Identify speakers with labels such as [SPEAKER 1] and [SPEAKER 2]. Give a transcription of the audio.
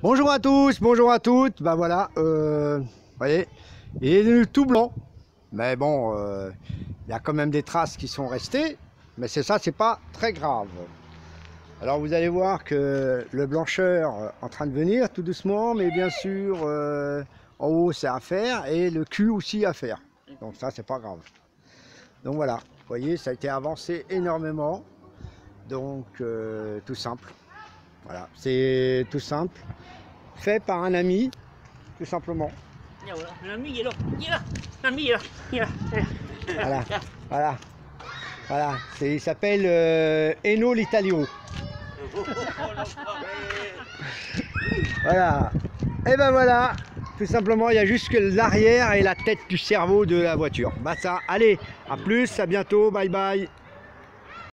[SPEAKER 1] Bonjour à tous, bonjour à toutes. Bah voilà, euh, vous voyez, il est devenu tout blanc. Mais bon, euh, il y a quand même des traces qui sont restées. Mais c'est ça, c'est pas très grave. Alors vous allez voir que le blancheur euh, en train de venir tout doucement, mais bien sûr, en haut c'est à faire et le cul aussi à faire. Donc ça, c'est pas grave. Donc voilà, vous voyez, ça a été avancé énormément. Donc tout simple. Voilà, c'est tout simple. Fait par un ami, tout simplement.
[SPEAKER 2] L'ami, il est là. Il est là. L'ami, il est là. Il est là.
[SPEAKER 1] Voilà, voilà. Voilà, il s'appelle euh, Eno l'Italio. Voilà. Et ben voilà, tout simplement, il y a juste que l'arrière et la tête du cerveau de la voiture. Bah ça, allez, à plus, à bientôt, bye bye.